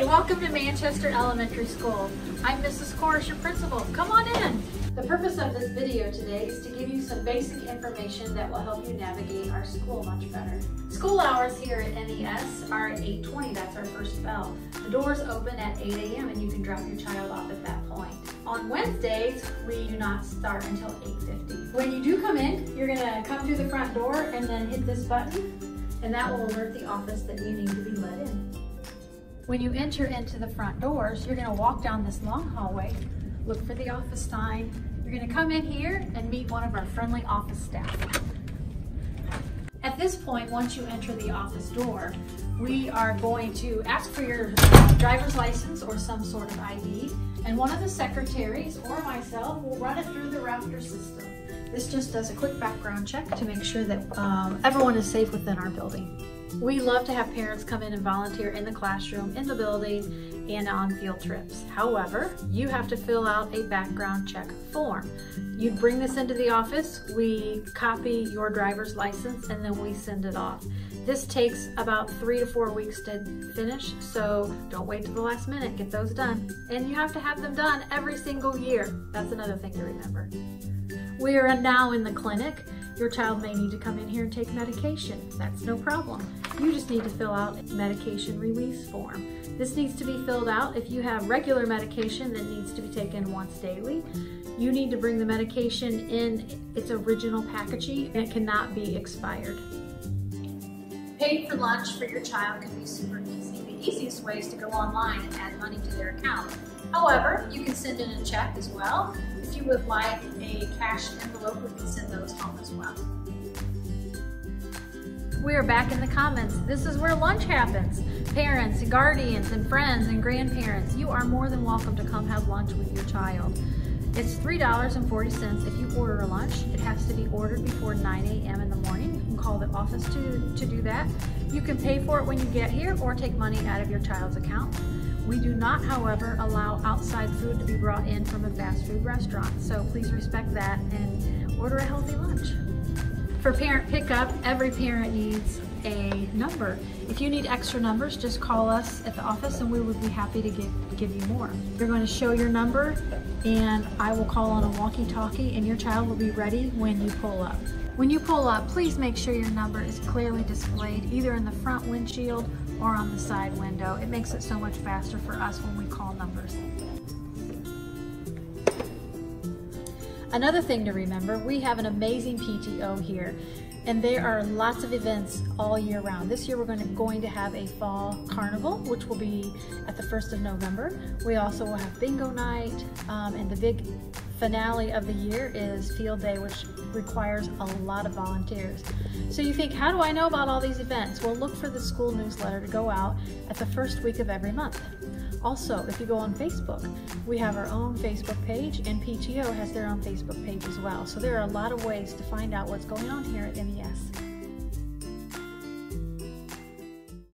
welcome to Manchester Elementary School. I'm Mrs. Korish, your principal. Come on in. The purpose of this video today is to give you some basic information that will help you navigate our school much better. School hours here at MES are at 8.20, that's our first bell. The doors open at 8 a.m. and you can drop your child off at that point. On Wednesdays, we do not start until 8.50. When you do come in, you're gonna come through the front door and then hit this button, and that will alert the office that you need to be let in. When you enter into the front doors, you're gonna walk down this long hallway, look for the office sign. You're gonna come in here and meet one of our friendly office staff. At this point, once you enter the office door, we are going to ask for your driver's license or some sort of ID, and one of the secretaries or myself will run it through the Raptor system. This just does a quick background check to make sure that um, everyone is safe within our building. We love to have parents come in and volunteer in the classroom, in the building, and on field trips. However, you have to fill out a background check form. You bring this into the office, we copy your driver's license, and then we send it off. This takes about three to four weeks to finish, so don't wait till the last minute, get those done. And you have to have them done every single year. That's another thing to remember. We are now in the clinic. Your child may need to come in here and take medication. That's no problem. You just need to fill out a medication release form. This needs to be filled out if you have regular medication that needs to be taken once daily. You need to bring the medication in its original packaging. It cannot be expired. Paid for lunch for your child can be super easy. The easiest way is to go online and add money to their account. However, you can send in a check as well. If you would like a cash envelope, we can send those home as well. We are back in the Commons. This is where lunch happens. Parents, guardians, and friends and grandparents, you are more than welcome to come have lunch with your child. It's $3.40 if you order a lunch. It has to be ordered before 9 a.m. in the morning. You can call the office to, to do that. You can pay for it when you get here or take money out of your child's account. We do not, however, allow outside food to be brought in from a fast food restaurant, so please respect that and order a healthy lunch. For parent pickup, every parent needs a number. If you need extra numbers, just call us at the office and we would be happy to give, give you more. You're going to show your number and I will call on a walkie-talkie and your child will be ready when you pull up. When you pull up, please make sure your number is clearly displayed either in the front windshield or on the side window. It makes it so much faster for us when we call numbers. Another thing to remember, we have an amazing PTO here and there are lots of events all year round. This year we're going to, going to have a fall carnival, which will be at the 1st of November. We also will have bingo night, um, and the big finale of the year is field day, which requires a lot of volunteers. So you think, how do I know about all these events? Well, look for the school newsletter to go out at the first week of every month. Also, if you go on Facebook, we have our own Facebook page and PTO has their own Facebook page as well. So there are a lot of ways to find out what's going on here at MES.